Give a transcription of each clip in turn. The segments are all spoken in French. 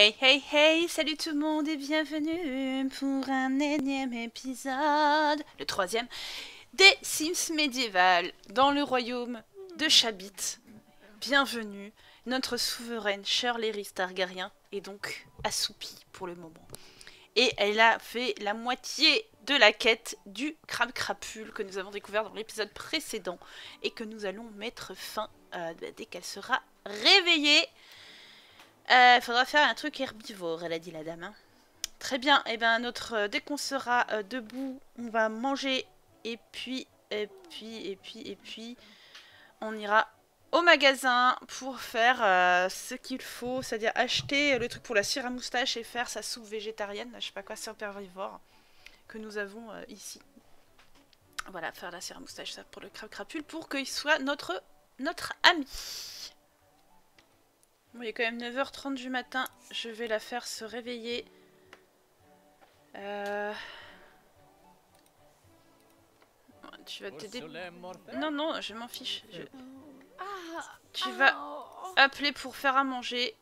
Hey hey hey, salut tout le monde et bienvenue pour un énième épisode, le troisième, des Sims médiévales dans le royaume de Chabit. Bienvenue, notre souveraine Shirley Targaryen est donc assoupie pour le moment. Et elle a fait la moitié de la quête du crabe crapule que nous avons découvert dans l'épisode précédent et que nous allons mettre fin dès qu'elle sera réveillée. Il euh, faudra faire un truc herbivore, elle a dit la dame. Hein. Très bien, et eh ben notre euh, dès qu'on sera euh, debout, on va manger et puis et puis et puis et puis on ira au magasin pour faire ce qu'il faut, c'est-à-dire acheter le truc pour la cire à moustache et faire sa soupe végétarienne, je sais pas quoi, c'est herbivore que nous avons ici. Voilà, faire la cire à moustache ça pour le crabe crapule pour qu'il soit notre notre ami. Bon, il est quand même 9h30 du matin. Je vais la faire se réveiller. Euh... Tu vas t'aider? Non, non, je m'en fiche. Tu vas appeler pour faire à manger.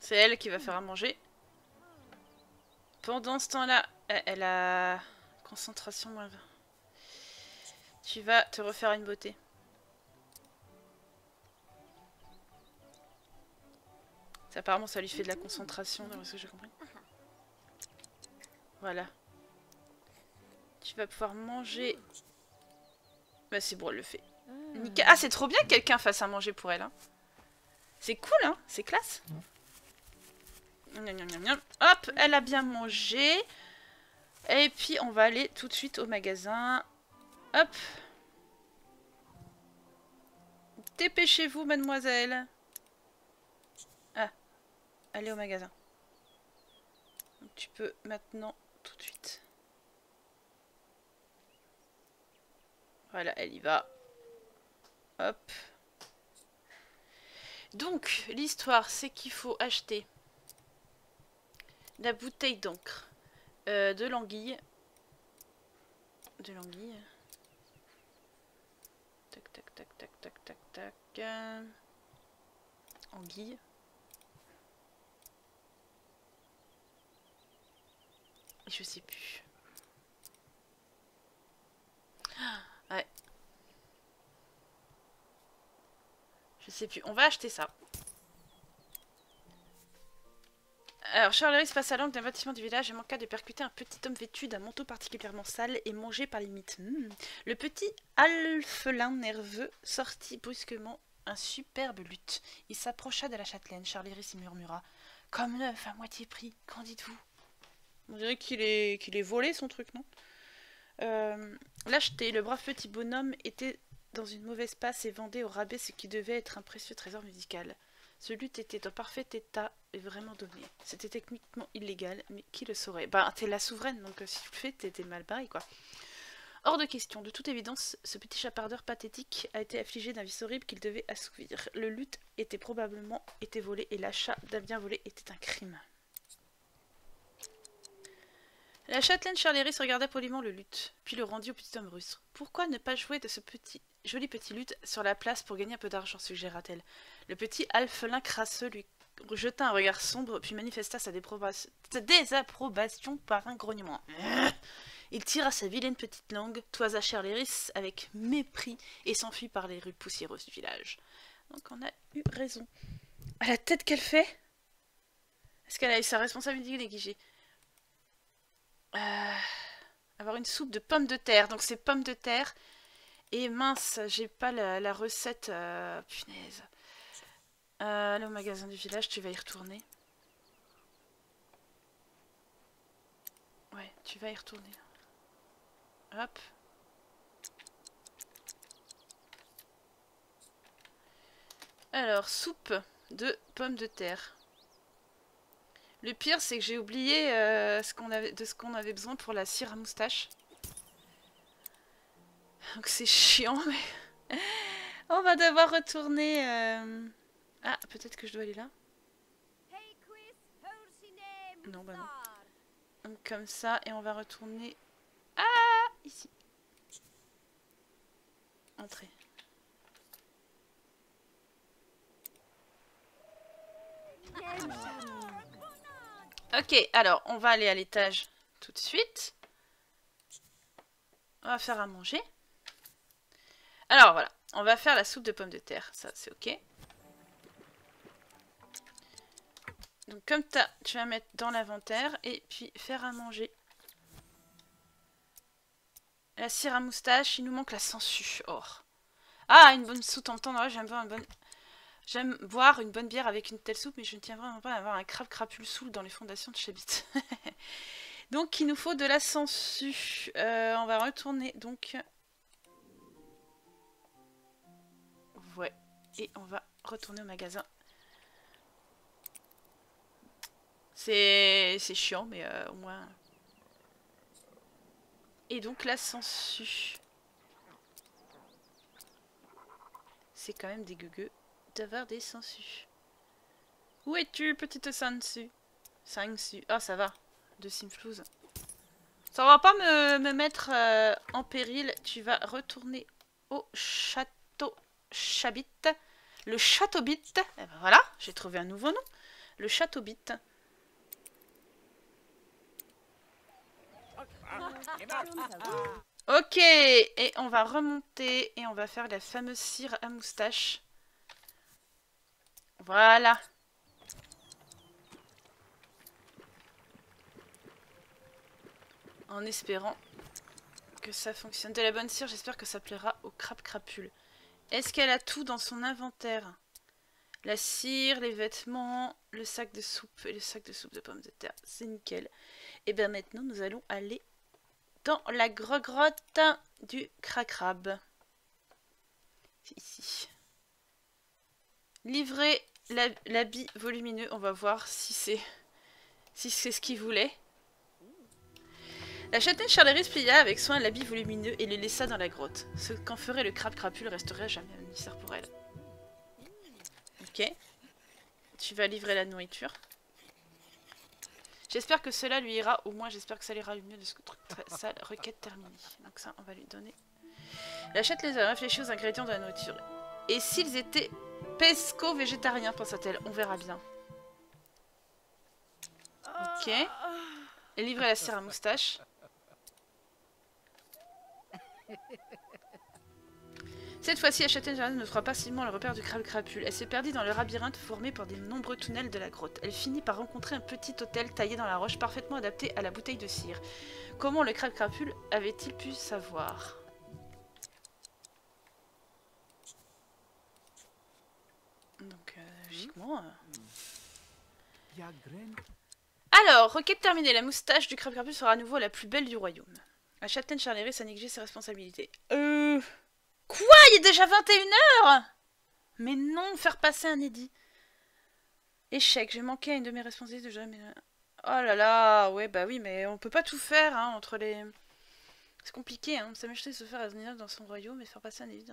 C'est elle qui va faire à manger. Pendant ce temps-là, elle a concentration moins Tu vas te refaire une beauté. Apparemment, ça lui fait de la concentration, ce que j'ai compris. Voilà. Tu vas pouvoir manger... Bah c'est bon, elle le fait. Ah, c'est trop bien que quelqu'un fasse à manger pour elle. Hein. C'est cool, hein C'est classe. Hop, elle a bien mangé. Et puis, on va aller tout de suite au magasin. Hop. Dépêchez-vous, mademoiselle. Aller au magasin. tu peux maintenant tout de suite. Voilà, elle y va. Hop. Donc, l'histoire, c'est qu'il faut acheter la bouteille d'encre, euh, de l'anguille. De l'anguille. Tac, tac, tac, tac, tac, tac, tac. Anguille. Je sais plus. Ouais. Je sais plus. On va acheter ça. Alors, Charlery se passe à l'angle d'un bâtiment du village et manqua de percuter un petit homme vêtu d'un manteau particulièrement sale et mangé par les mythes. Hmm. Le petit alphelin nerveux sortit brusquement un superbe lutte. Il s'approcha de la châtelaine. Charlery s'y murmura. Comme neuf, à moitié prix, qu'en dites-vous? On dirait qu'il est, volé son truc, non? Euh, L'acheter, le brave petit bonhomme était dans une mauvaise passe et vendait au rabais ce qui devait être un précieux trésor musical. Ce luth était en parfait état et vraiment donné. C'était techniquement illégal, mais qui le saurait? Bah, t'es la souveraine, donc euh, si tu le fais, t'es mal barré, quoi. Hors de question, de toute évidence, ce petit chapardeur pathétique a été affligé d'un vice horrible qu'il devait assouvir. Le luth était probablement été volé et l'achat d'un bien volé était un crime. La châtelaine Charléris regardait poliment le luth, puis le rendit au petit homme russe. Pourquoi ne pas jouer de ce petit, joli petit luth sur la place pour gagner un peu d'argent suggéra-t-elle. Le petit alphelin crasseux lui jeta un regard sombre, puis manifesta sa, désapprobation par un grognement. Il tira sa vilaine petite langue, toisa Charléris avec mépris et s'enfuit par les rues poussiéreuses du village. Donc on a eu raison. À la tête qu'elle fait? Est-ce qu'elle a eu sa responsabilité négligée euh, avoir une soupe de pommes de terre. Donc c'est pommes de terre. Et mince, j'ai pas la, recette. Euh, punaise. Euh, au magasin du village, tu vas y retourner. Ouais, tu vas y retourner. Hop. Alors, soupe de pommes de terre. Le pire, c'est que j'ai oublié euh, ce qu'on avait, de ce qu'on avait besoin pour la cire à moustache. Donc c'est chiant, mais... On va devoir retourner... Euh, ah, peut-être que je dois aller là Non, bah non. Comme ça, et on va retourner... Ah Ici. Entrer. Ok, alors, on va aller à l'étage tout de suite. On va faire à manger. Alors, voilà. On va faire la soupe de pommes de terre. Ça, c'est ok. Donc, comme ça, tu vas mettre dans l'inventaire et puis faire à manger. La cire à moustache, il nous manque la sangsue. Oh. Ah, une bonne soupe en temps. J'aime boire une bonne... J'aime boire une bonne bière avec une telle soupe, mais je ne tiens vraiment pas à avoir un crabe crapule saoul dans les fondations de Chabit. donc, il nous faut de la sangsue. Euh, on va retourner, donc... Ouais. Et on va retourner au magasin. C'est chiant, mais euh, au moins... Et donc la sangsue. C'est quand même des gueugueux d'avoir des sangsues. Où es-tu, petite sangsue Sangsue. Ah, ça va. De Simflouz. Ça va pas me, mettre euh, en péril. Tu vas retourner au château Chabit. Le château Bit. Eh ben voilà, j'ai trouvé un nouveau nom. Le château Bit. Ok, et on va remonter et on va faire la fameuse cire à moustache. Voilà. En espérant que ça fonctionne. De la bonne cire, j'espère que ça plaira au crabe crapule. Est-ce qu'elle a tout dans son inventaire? La cire, les vêtements, le sac de soupe et le sac de soupe de pommes de terre. C'est nickel. Et bien maintenant, nous allons aller dans la grotte du cracrabe. C'est ici. Livrer l'habit volumineux. On va voir si c'est si c'est ce qu'il voulait. La châtaigne Charleris plia avec soin l'habit volumineux et le laissa dans la grotte. Ce qu'en ferait le crabe crapule resterait jamais un mystère pour elle. Ok. Tu vas livrer la nourriture. J'espère que cela lui ira, au moins j'espère que ça ira mieux de ce truc très sale. Requête terminée. Donc ça, on va lui donner. La chatte les a réfléchi aux ingrédients de la nourriture. Et s'ils étaient pesco-végétariens, pensa-t-elle. On verra bien. Ok. Et livrer la cire à moustache. Cette fois-ci, châtaigne ne fera pas seulement le repère du crabe crapule. Elle se perdit dans le labyrinthe formé par des nombreux tunnels de la grotte. Elle finit par rencontrer un petit hôtel taillé dans la roche parfaitement adapté à la bouteille de cire. Comment le crabe crapule avait-il pu savoir Donc, euh, Euh. Alors, requête terminée. La moustache du crabe sera à nouveau la plus belle du royaume. La châtaigne Charléris a négligé ses responsabilités. Euh... Quoi? Il est déjà 21h Mais non, faire passer un édit. Échec, j'ai manqué à une de mes responsabilités de jamais... Oh là là, ouais, bah oui, mais on peut pas tout faire, hein, entre les... C'est compliqué, hein. Sa majesté se faire à dans son royaume et faire passer un édit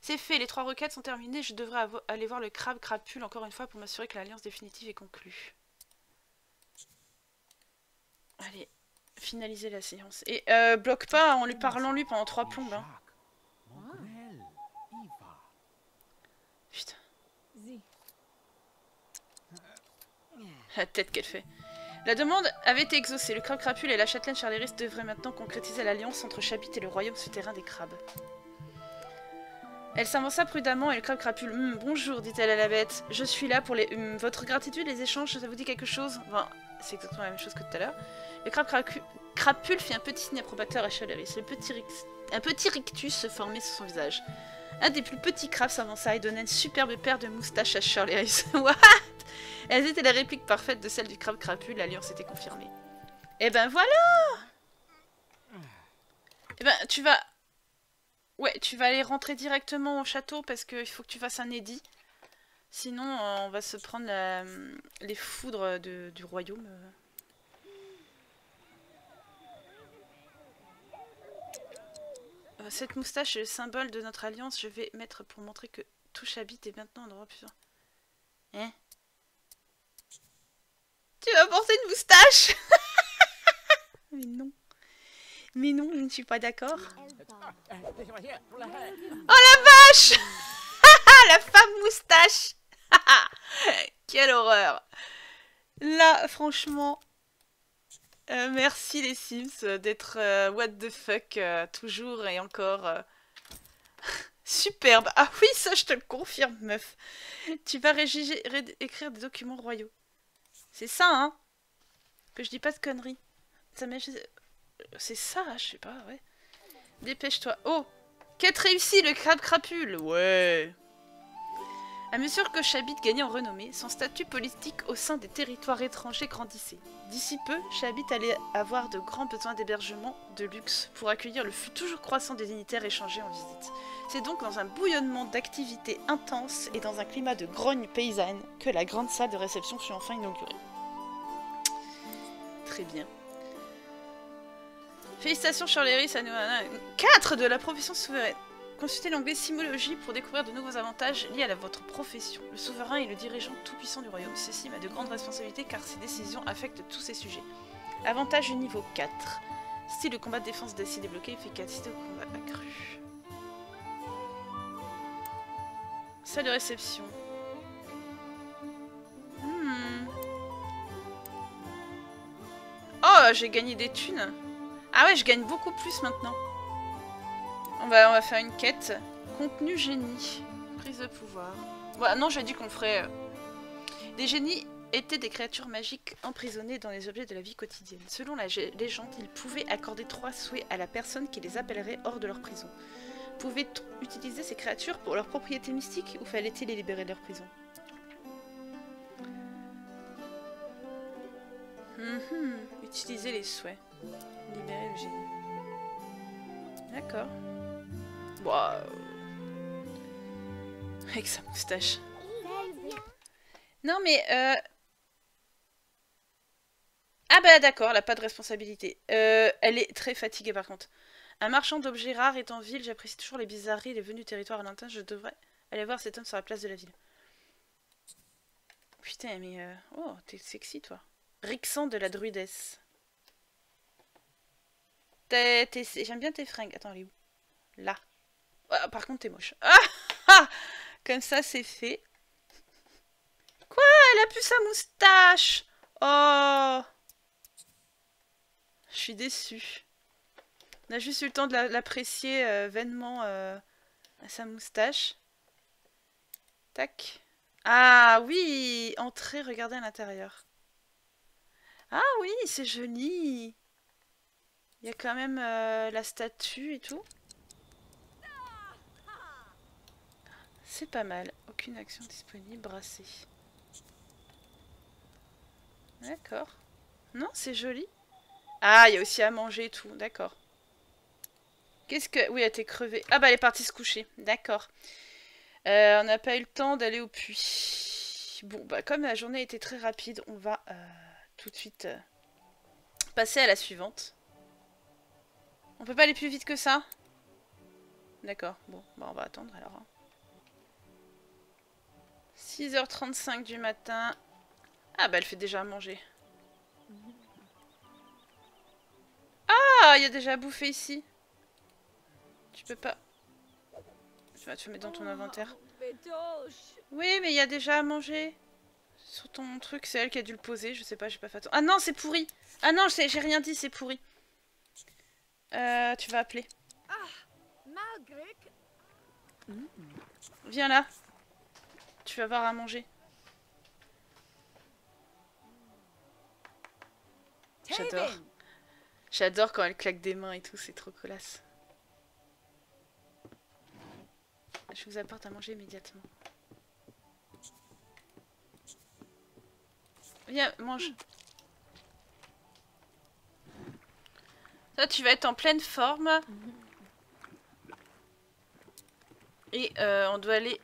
C'est fait, les trois requêtes sont terminées, je devrais aller voir le crabe crapule encore une fois pour m'assurer que l'alliance définitive est conclue. Allez, finaliser la séance. Et euh, bloque pas en lui parlant lui pendant trois plombes. Hein. Putain. La tête qu'elle fait. La demande avait été exaucée. Le crabe crapule et la châtelaine Charléris devraient maintenant concrétiser l'alliance entre Chabit et le royaume souterrain des crabes. Elle s'avança prudemment et le crabe crapule. Hum, bonjour, dit-elle à la bête. Je suis là pour les. Hum, votre gratitude, les échanges, ça vous dit quelque chose? Enfin, c'est exactement la même chose que tout à l'heure. Le crabe crapule fit un petit signe approbateur à petit un petit rictus se formait sur son visage. Un des plus petits crabes s'avança et donna une superbe paire de moustaches à Shirley What? Elles étaient la réplique parfaite de celle du crabe crapule, l'alliance était confirmée. Eh ben voilà Eh ben, tu vas... Ouais, tu vas aller rentrer directement au château parce qu'il faut que tu fasses un édit. Sinon, euh, on va se prendre les foudres du royaume. Euh. Euh, cette moustache est le symbole de notre alliance. Je vais mettre pour montrer que touche habite est maintenant un endroit plus... Hein Tu vas porter une moustache Mais non. Mais non, je ne suis pas d'accord. Oh la vache La femme moustache Quelle horreur Là, franchement, euh, merci les Sims euh, d'être euh, what the fuck toujours et encore. Superbe Ah oui, ça je te le confirme, meuf. Tu vas écrire des documents royaux. C'est ça, hein Que je dis pas de conneries. C'est ça, je sais pas, ouais. Dépêche-toi. Oh Quête réussie, le crabe crapule Ouais à mesure que Chabit gagnait en renommée, son statut politique au sein des territoires étrangers grandissait. D'ici peu, Chabit allait avoir de grands besoins d'hébergement de luxe pour accueillir le flux toujours croissant des dignitaires échangés en visite. C'est donc dans un bouillonnement d'activités intenses et dans un climat de grogne paysanne que la grande salle de réception fut enfin inaugurée. Très bien. Félicitations Charleris à nous 4 de la profession souveraine. Consultez l'onglet Simologie pour découvrir de nouveaux avantages liés à votre profession. Le souverain est le dirigeant tout-puissant du royaume. Ceci a de grandes responsabilités car ses décisions affectent tous ses sujets. Avantage niveau 4. Si le combat de défense d'acide débloqué, efficacité au combat accru. Salle de réception. Hmm. Oh, j'ai gagné des thunes. Ah ouais, je gagne beaucoup plus maintenant. On va, on va faire une quête. Contenu génie. Prise de pouvoir. Non, j'ai dit qu'on ferait... Euh, des génies étaient des créatures magiques emprisonnées dans les objets de la vie quotidienne. Selon la légende, ils pouvaient accorder trois souhaits à la personne qui les appellerait hors de leur prison. Pouvait-on utiliser ces créatures pour leurs propriétés mystiques ou fallait-il les libérer de leur prison? Mhm, Utiliser les souhaits. Libérer le génie. D'accord. Wow. Avec sa moustache. Non mais... Euh... Ah bah d'accord, elle a pas de responsabilité. Euh, elle est très fatiguée par contre. Un marchand d'objets rares est en ville, j'apprécie toujours les bizarreries, les venues territoire lointain, je devrais aller voir cet homme sur la place de la ville. Putain mais... Euh... Oh, t'es sexy toi. Rixan de la druidesse. J'aime bien tes fringues. Attends, elle est où? Là. Ah, par contre, t'es moche. Ah, ah Comme ça, c'est fait. Quoi? Elle a plus sa moustache Oh Je suis déçue. On a juste eu le temps de l'apprécier euh, vainement euh, à sa moustache. Tac. Ah oui Entrez, regardez à l'intérieur. Ah oui, c'est joli Il y a quand même euh, la statue et tout. C'est pas mal. Aucune action disponible, brassée. D'accord. Non, c'est joli. Ah, il y a aussi à manger et tout. D'accord. Qu'est-ce que... Oui, elle était crevée. Ah bah, elle est partie se coucher. D'accord. Euh, on n'a pas eu le temps d'aller au puits. Bon, bah, comme la journée était très rapide, on va euh, tout de suite euh, passer à la suivante. On peut pas aller plus vite que ça? D'accord. Bon, bah, on va attendre alors. Hein. 6h35 du matin. Ah bah elle fait déjà à manger. Ah, il y a déjà à bouffer ici. Tu peux pas... Tu vas te mettre dans ton inventaire. Oui, mais il y a déjà à manger. Sur ton truc, c'est elle qui a dû le poser. Je sais pas, j'ai pas fait attention. Ah non, c'est pourri. Ah non, j'ai rien dit, c'est pourri. Euh, tu vas appeler. Viens là. Tu vas avoir à manger. J'adore. J'adore quand elle claque des mains et tout, c'est trop colasse. Je vous apporte à manger immédiatement. Viens, mange. Toi, tu vas être en pleine forme. Et euh, on doit aller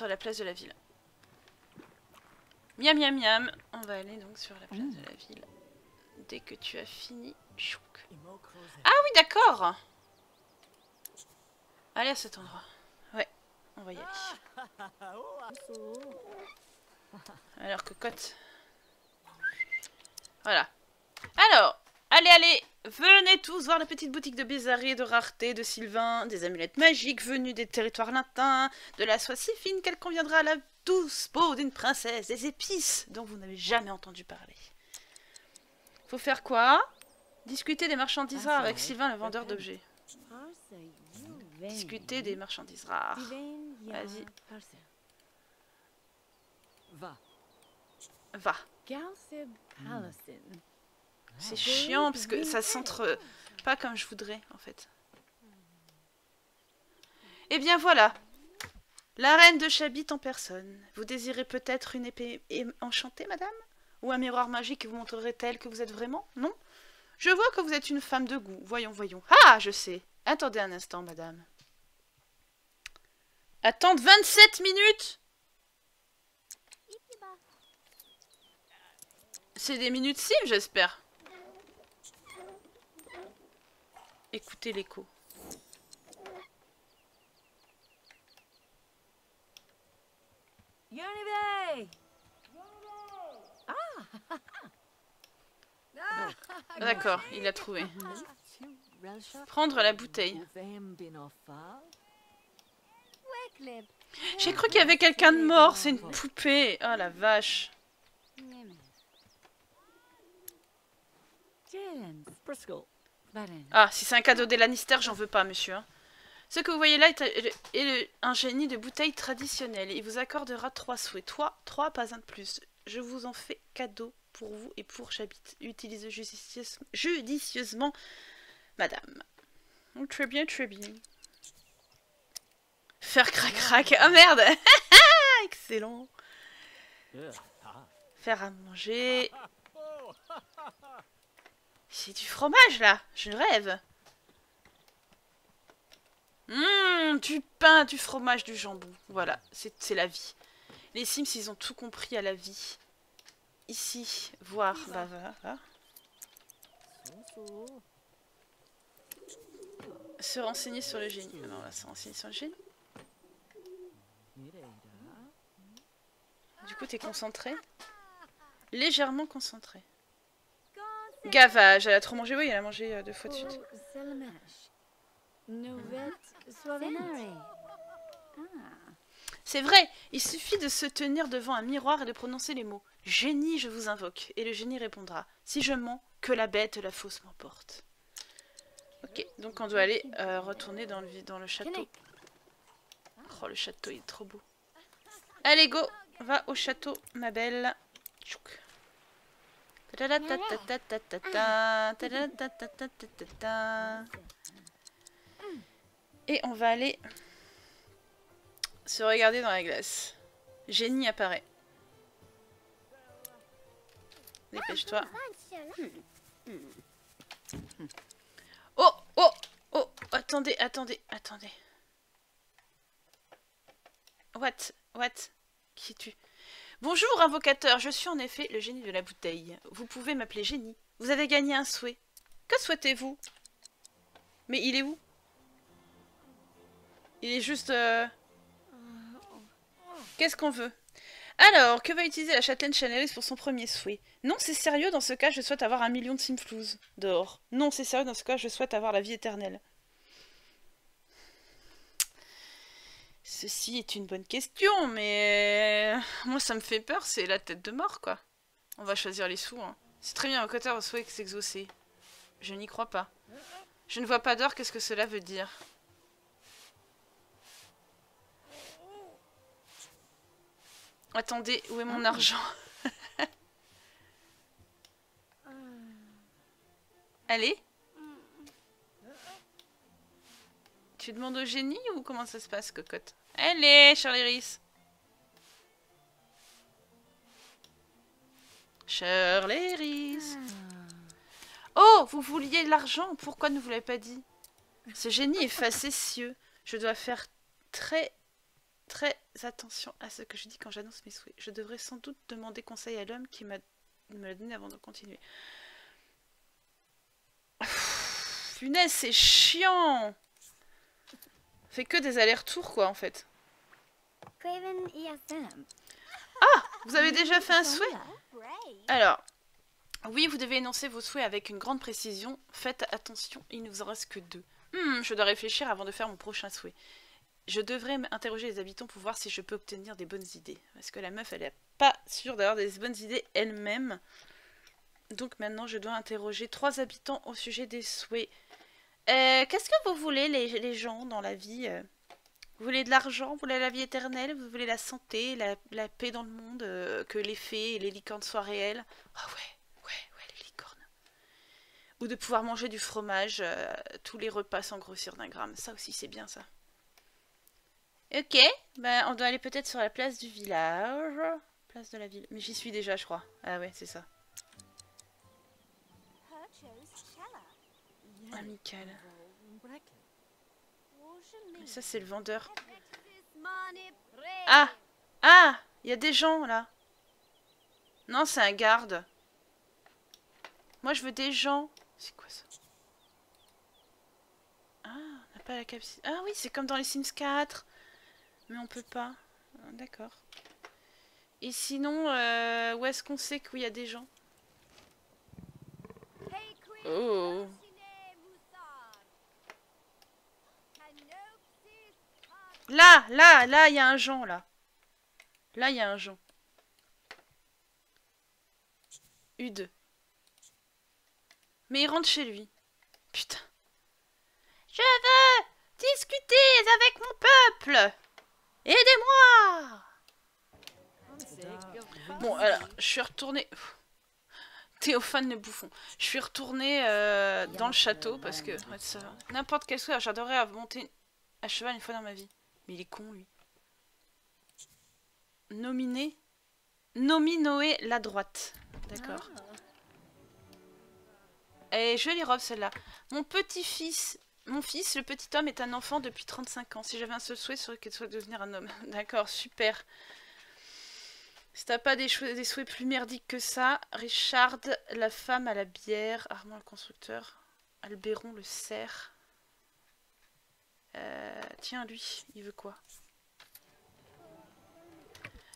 sur la place de la ville. Miam miam miam. On va aller donc sur la place de la ville. Dès que tu as fini. Ah oui, d'accord Allez à cet endroit. Ouais, on va y aller. Alors, cocotte. Voilà. Alors, Allez, allez, venez tous voir la petite boutique de bizarrerie, de rareté, de Sylvain, des amulettes magiques venues des territoires latins, de la soie si fine qu'elle conviendra à la douce peau d'une princesse, des épices dont vous n'avez jamais entendu parler. Faut faire quoi? Discuter des marchandises rares avec Sylvain, le vendeur d'objets. Discuter des marchandises rares. Vas-y. Va. Va. C'est chiant parce que ça centre pas comme je voudrais en fait. Eh bien voilà. La reine de Chabit en personne. Vous désirez peut-être une épée enchantée, madame? Ou un miroir magique qui vous montrerait tel que vous êtes vraiment? Non? Je vois que vous êtes une femme de goût. Voyons, voyons. Ah, je sais. Attendez un instant, madame. Attendre 27 minutes C'est des minutes sim, j'espère. Écoutez l'écho. D'accord, il a trouvé. Prendre la bouteille. J'ai cru qu'il y avait quelqu'un de mort, c'est une poupée. Oh la vache. Ah, si c'est un cadeau des Lannister, j'en veux pas, monsieur. Hein. Ce que vous voyez là est, un génie de bouteille traditionnelle. Il vous accordera trois souhaits. Trois, trois, pas un de plus. Je vous en fais cadeau pour vous et pour Chabit. Utilisez judicieusement, madame. Oh, très bien, très bien. Faire crac-crac. Ah merde Excellent. Faire à manger. C'est du fromage là, je rêve. Hum, du pain, du fromage, du jambon. Voilà, c'est la vie. Les Sims, ils ont tout compris à la vie. Ici, voir, bah voilà. Se renseigner sur le génie. Non, on va se renseigner sur le génie. Du coup, t'es concentré? Légèrement concentré. Gavage, elle a trop mangé, oui, elle a mangé euh, deux fois de suite. C'est vrai, il suffit de se tenir devant un miroir et de prononcer les mots « Génie, je vous invoque » et le génie répondra « Si je mens, que la bête, la fausse m'emporte. » Ok, donc on doit aller euh, retourner dans le, dans le château. Oh, le château, il est trop beau. Allez, go Va au château, ma belle. Et on va aller se regarder dans la glace. Génie apparaît. Dépêche-toi. Oh, oh, oh, attendez, attendez, attendez. What, what, qui es-tu? Bonjour, invocateur, je suis en effet le génie de la bouteille. Vous pouvez m'appeler génie. Vous avez gagné un souhait. Que souhaitez-vous? Mais il est où? Il est juste... Euh, qu'est-ce qu'on veut? Alors, que va utiliser la châtelaine Chaneris pour son premier souhait? Non, c'est sérieux, dans ce cas, je souhaite avoir un million de simflouz d'or. Non, c'est sérieux, dans ce cas, je souhaite avoir la vie éternelle. Ceci est une bonne question, mais euh, moi ça me fait peur, c'est la tête de mort quoi. On va choisir les sous. Hein. C'est très bien, un côté souhait s'exaucer. Je n'y crois pas. Je ne vois pas d'or, qu'est-ce que cela veut dire? Attendez, où est mon ah. argent? Allez? Tu demandes au génie ou comment ça se passe, cocotte? Allez, Charlie Shirley Oh, vous vouliez l'argent Pourquoi ne vous l'avez pas dit? Ce génie est facétieux. Je dois faire très, très attention à ce que je dis quand j'annonce mes souhaits. Je devrais sans doute demander conseil à l'homme qui m'a me l'a donné avant de continuer. Punaise, c'est chiant Fait que des allers-retours, quoi, en fait. Ah Vous avez déjà fait un souhait Alors, Oui, vous devez énoncer vos souhaits avec une grande précision. Faites attention, il ne vous en reste que deux. Hmm, je dois réfléchir avant de faire mon prochain souhait. Je devrais interroger les habitants pour voir si je peux obtenir des bonnes idées. Parce que la meuf, elle est pas sûre d'avoir des bonnes idées elle-même. Donc maintenant, je dois interroger trois habitants au sujet des souhaits. Euh, qu'est-ce que vous voulez, les, gens, dans la vie euh? Vous voulez de l'argent Vous voulez la vie éternelle? Vous voulez la santé, la, paix dans le monde euh, Que les fées et les licornes soient réelles? Ah ouais, ouais, ouais, les licornes. Ou de pouvoir manger du fromage tous les repas sans grossir d'un gramme. Ça aussi, c'est bien, ça. Ok, ben on doit aller peut-être sur la place du village. Place de la ville. Mais j'y suis déjà, je crois. Ah ouais, c'est ça. Amical. ça, c'est le vendeur. Ah Ah Il y a des gens, là. Non, c'est un garde. Moi, je veux des gens. C'est quoi ça? Ah, on n'a pas la capacité. Ah oui, c'est comme dans les Sims 4. Mais on peut pas. Ah, d'accord. Et sinon, euh, où est-ce qu'on sait qu'il y a des gens? Oh Là, là, là, il y a un Jean, là. Là, il y a un Jean. U2. Mais il rentre chez lui. Putain. Je veux discuter avec mon peuple Aidez-moi Bon, alors, je suis retournée... Théophane le bouffon. Je suis retournée euh, dans le château parce que... N'importe quel soir, j'adorerais monter à cheval une fois dans ma vie. Mais il est con, lui. Nominé Nominoé la droite. D'accord. Et jolie robe, celle-là. Mon petit-fils mon fils, le petit homme, est un enfant depuis 35 ans. Si j'avais un seul souhait, ce serait qu'il soit devenir un homme. D'accord, super. Si t'as pas des, des, souhaits plus merdiques que ça, Richard, la femme à la bière, Armand le constructeur, Albéron le cerf. Euh, tiens, lui, il veut quoi?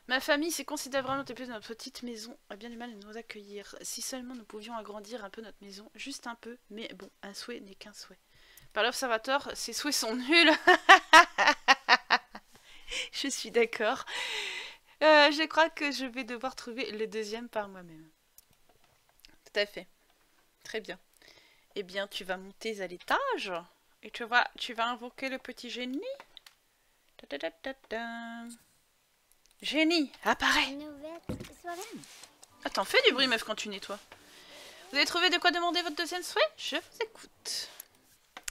Ma famille s'est considérablement déplacée dans notre petite maison, a bien du mal à nous accueillir. Si seulement nous pouvions agrandir un peu notre maison, juste un peu, mais bon, un souhait n'est qu'un souhait. Par l'observateur, ses souhaits sont nuls. je suis d'accord. Euh, je crois que je vais devoir trouver le deuxième par moi-même. Tout à fait. Très bien. Eh bien, tu vas monter à l'étage? Et tu vas, tu vas invoquer le petit génie. génie, apparaît. Attends, fais du bruit, meuf, quand tu nettoies. Vous avez trouvé de quoi demander votre deuxième souhait? Je vous écoute.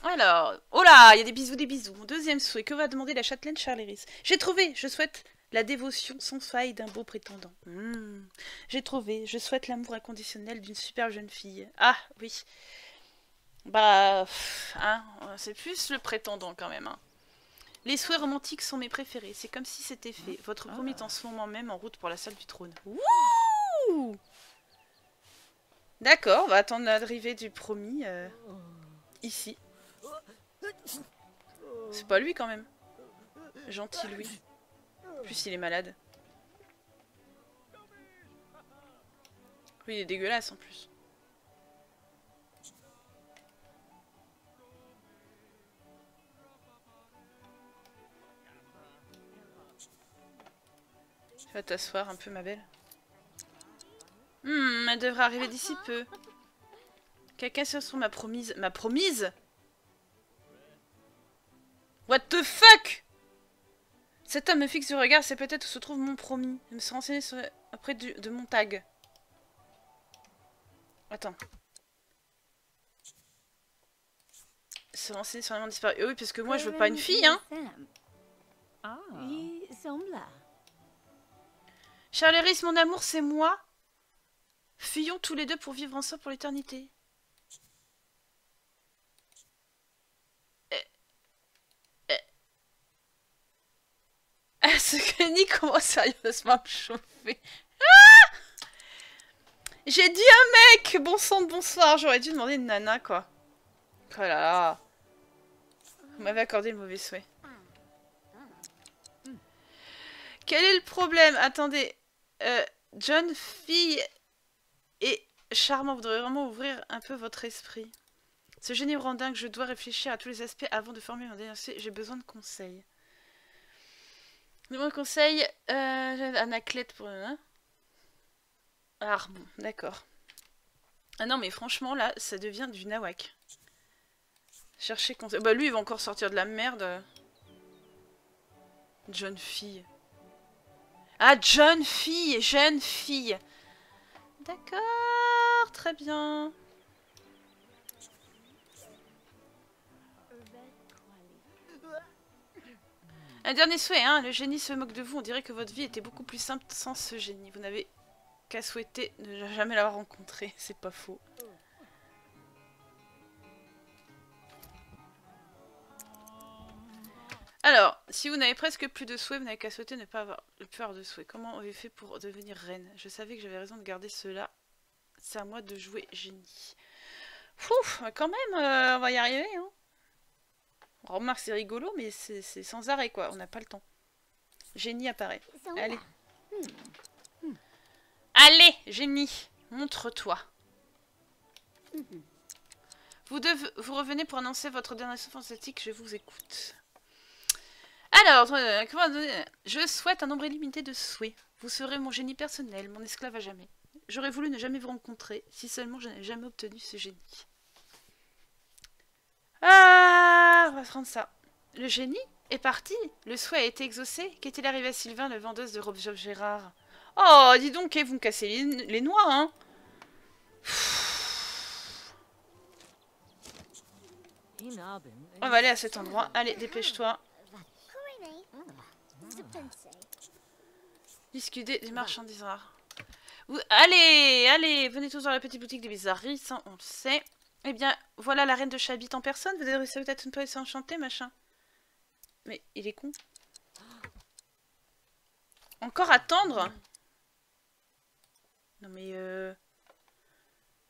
Alors, oh là, il y a des bisous, des bisous. Mon deuxième souhait, que va demander la châtelaine Charleris J'ai trouvé, je souhaite la dévotion sans faille d'un beau prétendant. Hmm. J'ai trouvé, je souhaite l'amour inconditionnel d'une super jeune fille. Ah, oui. Bah, hein, c'est plus le prétendant quand même. Hein. Les souhaits romantiques sont mes préférés. C'est comme si c'était fait. Votre promis est en ce moment même en route pour la salle du trône. Wouh D'accord, on va attendre l'arrivée du promis euh, ici. C'est pas lui quand même. Gentil lui. plus il est malade. Oui, il est dégueulasse en plus. Vas t'asseoir un peu, ma belle. Hmm, elle devrait arriver d'ici peu. Quelqu'un sur ma promise. Ma promise What the fuck? Cet homme me fixe du regard, c'est peut-être où se trouve mon promis. Je me suis renseigné sur... après de mon tag. Attends. Se renseigner sur la disparu. oui, parce que moi, je veux pas une fille, hein. Ah. Charleris, mon amour, c'est moi. Fuyons tous les deux pour vivre ensemble pour l'éternité. Ce que Nick commence sérieusement à me chauffer? Ah J'ai dit un mec Bon sang de bonsoir, j'aurais dû demander une nana, quoi. Oh là là. Vous m'avez accordé le mauvais souhait. Quel est le problème? Attendez. Euh, John, fille et charmant, vous devriez vraiment ouvrir un peu votre esprit. Ce génie rend dingue, je dois réfléchir à tous les aspects avant de former mon dénoncé. J'ai besoin de conseils. De mon conseil, euh, Anaclète pour... Hein? Ah, bon, d'accord. Ah non, mais franchement, là, ça devient du nawak. Chercher conseil. Bah lui, il va encore sortir de la merde. Jeune fille. Ah, jeune fille, jeune fille. D'accord, très bien. Un dernier souhait, hein. Le génie se moque de vous. On dirait que votre vie était beaucoup plus simple sans ce génie. Vous n'avez qu'à souhaiter ne jamais l'avoir rencontré. C'est pas faux. Alors, si vous n'avez presque plus de souhaits, vous n'avez qu'à souhaiter ne pas avoir le plus de souhaits. Comment avez-vous fait pour devenir reine? Je savais que j'avais raison de garder cela. C'est à moi de jouer génie. Ouf, quand même, euh, on va y arriver. Hein. Remarque, c'est rigolo, mais c'est sans arrêt, quoi. On n'a pas le temps. Génie apparaît. Allez. Allez, génie, montre-toi. Vous, vous revenez pour annoncer votre dernière souffrance éthique, je vous écoute. Alors, euh, je souhaite un nombre illimité de souhaits. Vous serez mon génie personnel, mon esclave à jamais. J'aurais voulu ne jamais vous rencontrer, si seulement je n'avais jamais obtenu ce génie. Ah, on va prendre ça. Le génie est parti. Le souhait a été exaucé. Qu'est-il arrivé à Sylvain, le vendeuse de robe Gérard? Oh, dis donc, vous me cassez les, noix, hein? On va aller à cet endroit. Allez, dépêche-toi. Discuter des marchandises rares. Allez, allez, venez tous dans la petite boutique des bizarreries, ça on le sait. Eh bien, voilà la reine de Chabit en personne. Vous avez réussi peut-être une enchanter, machin. Mais il est con. Encore attendre Non mais euh...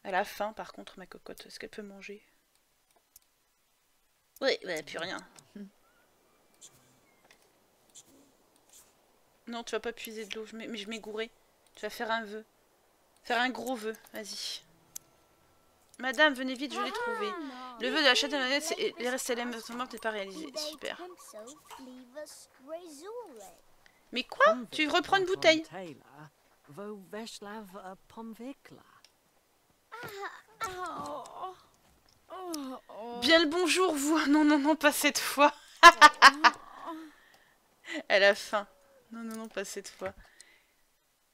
Elle a faim par contre, ma cocotte. Est-ce qu'elle peut manger? Oui, bah, plus rien. Non, tu vas pas puiser de l'eau, mais je m'ai Tu vas faire un vœu. Faire un gros vœu, vas-y. Madame, venez vite, je l'ai trouvé. Le vœu de la la c'est les restes morte n'est pas réalisé. Super. Mais quoi? Tu reprends une bouteille Bien le bonjour, vous Non, non, non, pas cette fois Elle a faim. Non, non, non, pas cette fois.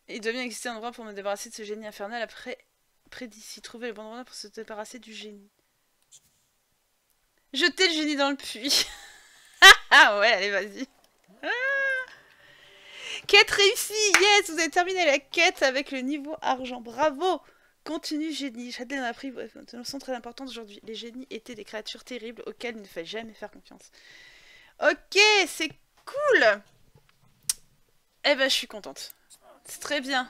Il doit bien exister un endroit pour me débarrasser de ce génie infernal après près d'ici. Trouver le bon endroit pour se débarrasser du génie. Jeter le génie dans le puits. ah ouais, allez, vas-y. Ah. Quête réussie Yes Vous avez terminé la quête avec le niveau argent. Bravo Continue génie. Châtelaine a appris une leçon très importante aujourd'hui. Les génies étaient des créatures terribles auxquelles il ne fallait jamais faire confiance. Ok, c'est cool eh ben, je suis contente. C'est très bien.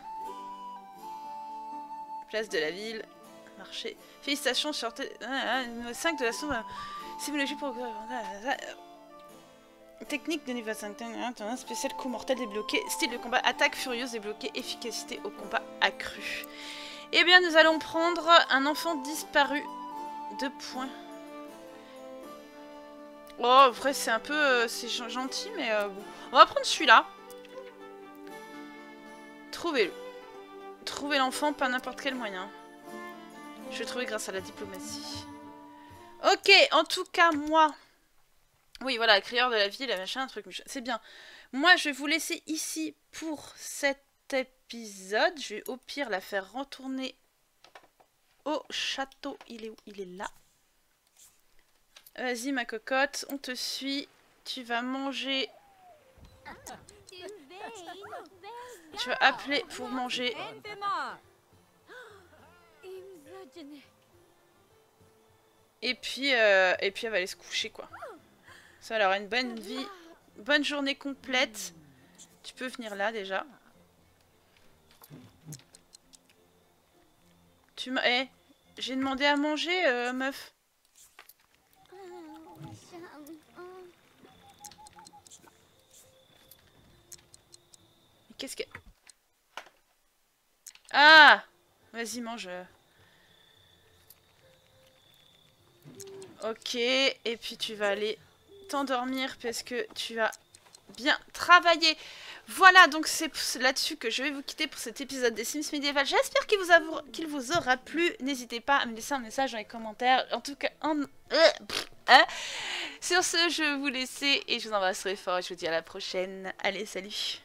Place de la ville. Marché. Félicitations sur... 5 ah, ah, de la somme. Simulogie pour... Technique de niveau 5. Un spécial coup mortel débloqué. Style de combat attaque furieuse débloqué. Efficacité au combat accru. Eh bien, nous allons prendre un enfant disparu. Deux points. Oh, vrai, c'est un peu... Euh, c'est gentil, mais euh, bon. On va prendre celui-là. Trouvez-le. Trouvez l'enfant par n'importe quel moyen. Je vais trouver grâce à la diplomatie. Ok, en tout cas, moi... Oui, voilà, crieur de la ville, machin, un truc, c'est bien. Moi, je vais vous laisser ici pour cet épisode. Je vais au pire la faire retourner au château. Il est où? Il est là. Vas-y, ma cocotte, on te suit. Tu vas manger tu vas appeler pour manger. Et puis, euh, et puis elle va aller se coucher, quoi. Ça, alors une bonne vie, bonne journée complète. Tu peux venir là, déjà. Tu m'as... Eh, j'ai demandé à manger, euh, meuf. Qu'est-ce que... Ah Vas-y, mange. Euh. Ok, et puis tu vas aller t'endormir parce que tu vas bien travailler. Voilà, donc c'est là-dessus que je vais vous quitter pour cet épisode des Sims médiéval. J'espère qu'il vous, vous aura plu. N'hésitez pas à me laisser un message dans les commentaires. En tout cas, en... Euh, hein. Sur ce, je vous laisse et je vous embrasserai fort. et Je vous dis à la prochaine. Allez, salut